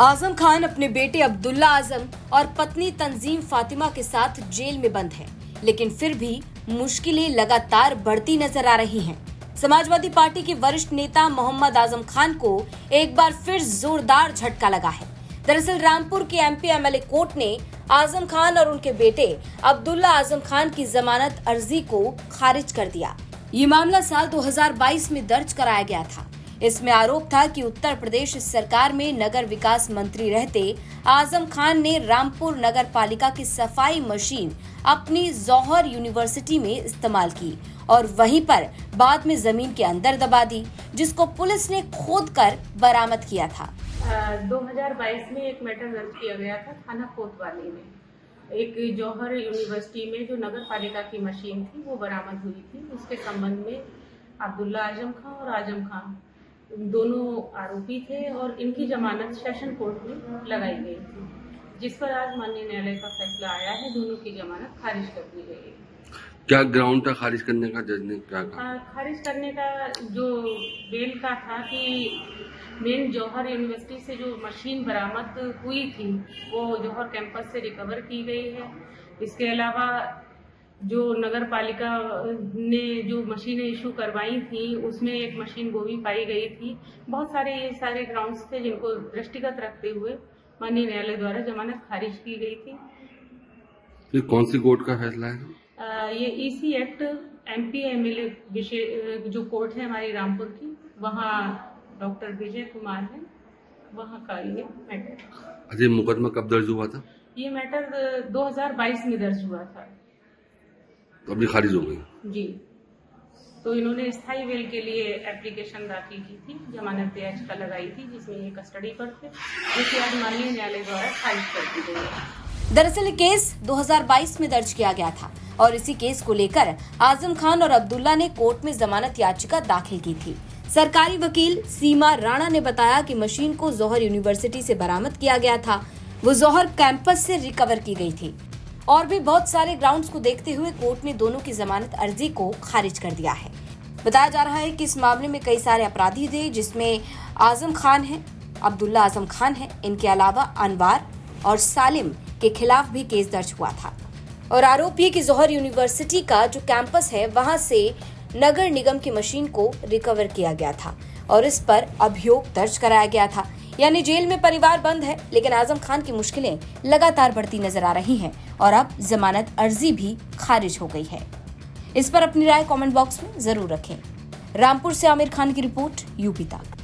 आज़म खान अपने बेटे अब्दुल्ला आज़म और पत्नी तंजीम फातिमा के साथ जेल में बंद है, लेकिन फिर भी मुश्किलें लगातार बढ़ती नज़र आ रही हैं। समाजवादी पार्टी के वरिष्ठ नेता मोहम्मद आज़म खान को एक बार फिर जोरदार झटका लगा है। दरअसल रामपुर के एमपी एमएलए कोर्ट ने आज़म खान और उनके बेटे अब्दुल्ला आज़म खान की जमानत अर्जी को खारिज कर दिया। ये मामला साल 2022 में दर्ज कराया गया था। इसमें आरोप था कि उत्तर प्रदेश सरकार में नगर विकास मंत्री रहते आज़म खान ने रामपुर नगर पालिका की सफ़ाई मशीन अपनी जौहर यूनिवर्सिटी में इस्तेमाल की और वहीं पर बाद में ज़मीन के अंदर दबा दी, जिसको पुलिस ने खोद कर बरामद किया था। हज़ार बाईस में एक मैटर दर्ज किया गया था थाना कोतवाली में। एक जौहर यूनिवर्सिटी में जो नगर पालिका की मशीन थी, वो बरामद हुई थी। उसके संबंध में अब्दुल्ला आज़म खान और आज़म खान दोनों आरोपी थे और इनकी जमानत सेशन कोर्ट में लगाई गई थी जिस पर आज माननीय न्यायालय का फैसला आया है। दोनों की जमानत खारिज कर दी गई क्या ग्राउंड था खारिज करने का जज ने क्या कहा? खारिज करने का जो बेल का था कि मेन जौहर यूनिवर्सिटी से जो मशीन बरामद हुई थी वो जौहर कैंपस से रिकवर की गई है। इसके अलावा जो नगर पालिका ने जो मशीनें इशू करवाई थी उसमें एक मशीन वो भी पाई गई थी। बहुत सारे ये सारे ग्राउंड्स थे जिनको दृष्टिगत रखते हुए माननीय न्यायालय द्वारा जमानत खारिज की गई थी। ये कौन सी कोर्ट का फैसला है? आ, ये ईसी एक्ट एमपी एमएलए जो कोर्ट है हमारी रामपुर की वहाँ डॉक्टर विजय कुमार है। वहाँ का ये मैटर अजय मुकदमा कब दर्ज हुआ था? ये मैटर 2022 में दर्ज हुआ था। तो अभी खारिज हो गई। जी। तो इन्होंने स्थायी बेल के लिए एप्लीकेशन दाखिल की थी जमानत याचिका लगाई थी जिसमें ये कस्टडी पर थे जिसे आज माननीय न्यायालय द्वारा खारिज कर दी गई दरअसल केस 2022 में दर्ज किया गया था और इसी केस को लेकर आज़म खान और अब्दुल्ला ने कोर्ट में जमानत याचिका दाखिल की थी। सरकारी वकील सीमा राणा ने बताया कि मशीन को जौहर यूनिवर्सिटी से बरामद किया गया था। वो जौहर कैंपस से रिकवर की गई थी। और भी बहुत सारे ग्राउंड्स को देखते हुए कोर्ट ने दोनों की जमानत अर्जी को खारिज कर दिया है। बताया जा रहा है कि इस मामले में कई सारे अपराधी थे, जिसमें आज़म खान है, अब्दुल्ला आज़म खान है, इनके अलावा अनवार और सालिम के खिलाफ भी केस दर्ज हुआ था। और आरोप ये कि जौहर यूनिवर्सिटी का जो कैंपस है, वहाँ से नगर निगम की मशीन को रिकवर किया गया था और इस पर अभियोग दर्ज कराया गया था। यानी जेल में परिवार बंद है, लेकिन आज़म खान की मुश्किलें लगातार बढ़ती नज़र आ रही हैं और अब जमानत अर्जी भी खारिज हो गई है। इस पर अपनी राय कमेंट बॉक्स में ज़रूर रखें। रामपुर से आमिर खान की रिपोर्ट, यूपी तक।